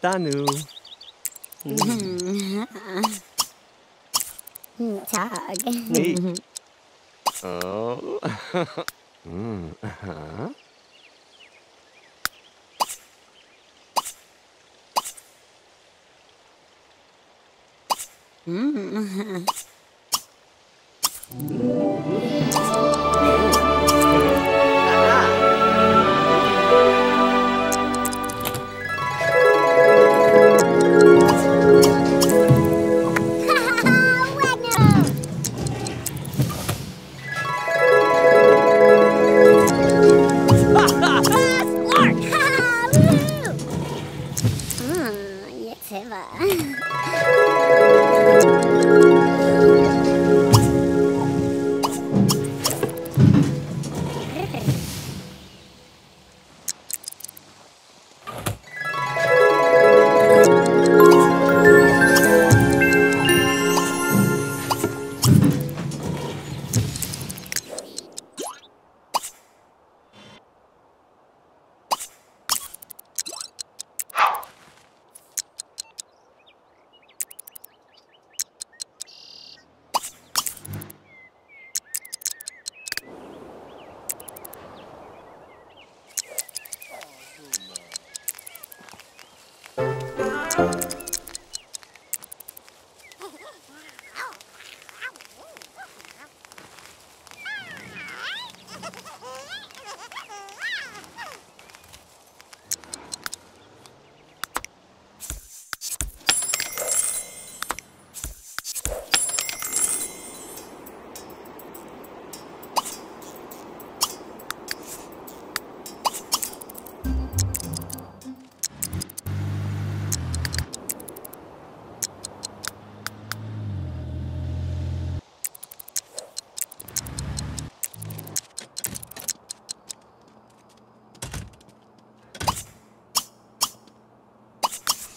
stanu. Tag. Neat. Oh. Mm, uh-huh. Jak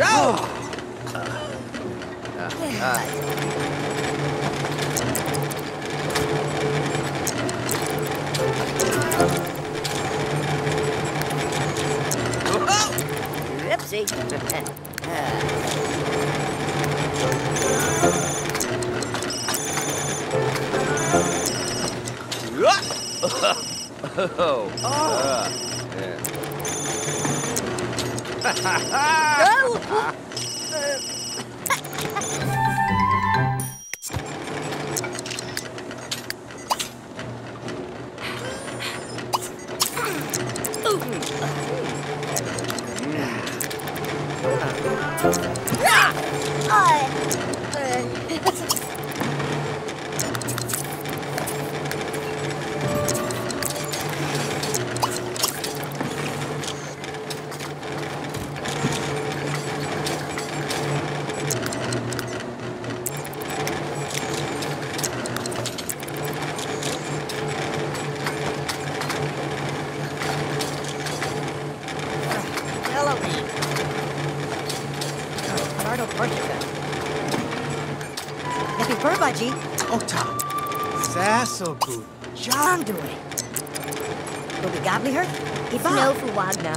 Knock! Ripsy. Oh. Oh. Uh. Hello. Happy Purbaji. Tota. John Sasobu. Jandui. Ruby Gobliher. Iba. No for Wagner.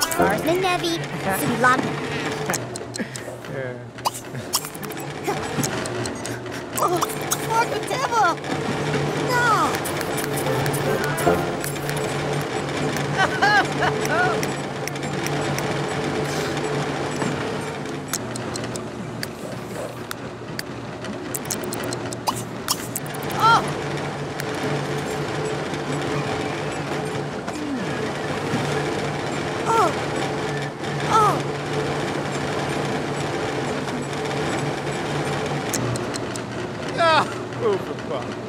Stars and Nevi. Sulan. Oh, Marco Teva! No! Ha ha ha! over from?